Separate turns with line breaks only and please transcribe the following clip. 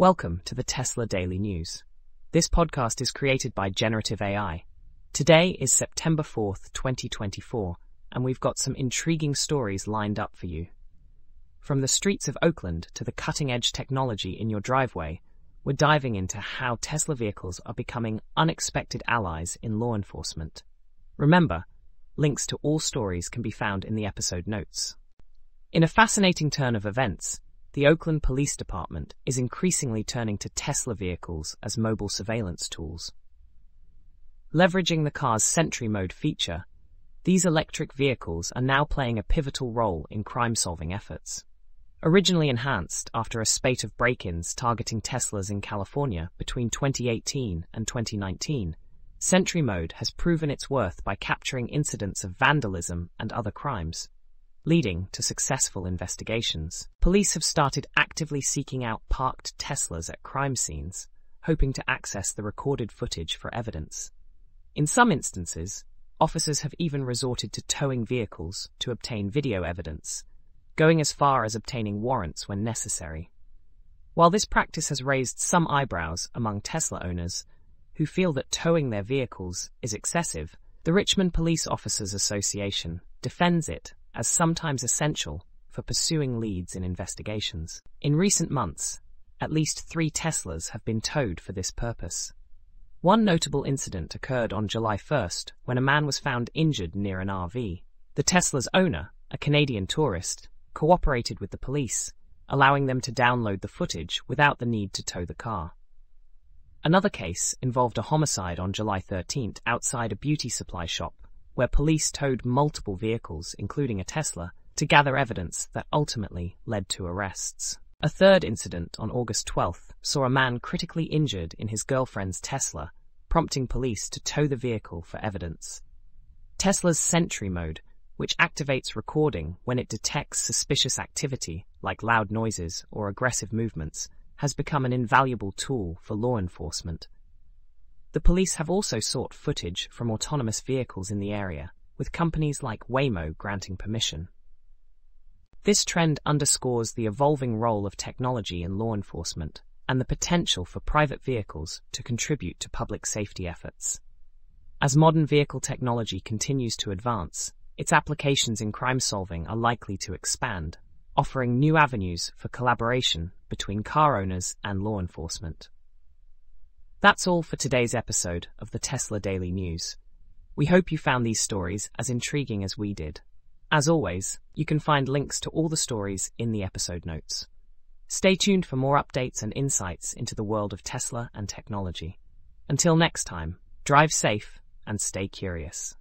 Welcome to the Tesla Daily News. This podcast is created by Generative AI. Today is September 4th, 2024, and we've got some intriguing stories lined up for you. From the streets of Oakland to the cutting edge technology in your driveway, we're diving into how Tesla vehicles are becoming unexpected allies in law enforcement. Remember, links to all stories can be found in the episode notes. In a fascinating turn of events, the Oakland Police Department is increasingly turning to Tesla vehicles as mobile surveillance tools. Leveraging the car's Sentry Mode feature, these electric vehicles are now playing a pivotal role in crime-solving efforts. Originally enhanced after a spate of break-ins targeting Teslas in California between 2018 and 2019, Sentry Mode has proven its worth by capturing incidents of vandalism and other crimes leading to successful investigations. Police have started actively seeking out parked Teslas at crime scenes, hoping to access the recorded footage for evidence. In some instances, officers have even resorted to towing vehicles to obtain video evidence, going as far as obtaining warrants when necessary. While this practice has raised some eyebrows among Tesla owners, who feel that towing their vehicles is excessive, the Richmond Police Officers Association defends it as sometimes essential for pursuing leads in investigations. In recent months, at least three Teslas have been towed for this purpose. One notable incident occurred on July 1st when a man was found injured near an RV. The Tesla's owner, a Canadian tourist, cooperated with the police, allowing them to download the footage without the need to tow the car. Another case involved a homicide on July 13th outside a beauty supply shop where police towed multiple vehicles, including a Tesla, to gather evidence that ultimately led to arrests. A third incident on August 12th saw a man critically injured in his girlfriend's Tesla, prompting police to tow the vehicle for evidence. Tesla's Sentry mode, which activates recording when it detects suspicious activity like loud noises or aggressive movements, has become an invaluable tool for law enforcement. The police have also sought footage from autonomous vehicles in the area, with companies like Waymo granting permission. This trend underscores the evolving role of technology in law enforcement and the potential for private vehicles to contribute to public safety efforts. As modern vehicle technology continues to advance, its applications in crime solving are likely to expand, offering new avenues for collaboration between car owners and law enforcement. That's all for today's episode of the Tesla Daily News. We hope you found these stories as intriguing as we did. As always, you can find links to all the stories in the episode notes. Stay tuned for more updates and insights into the world of Tesla and technology. Until next time, drive safe and stay curious.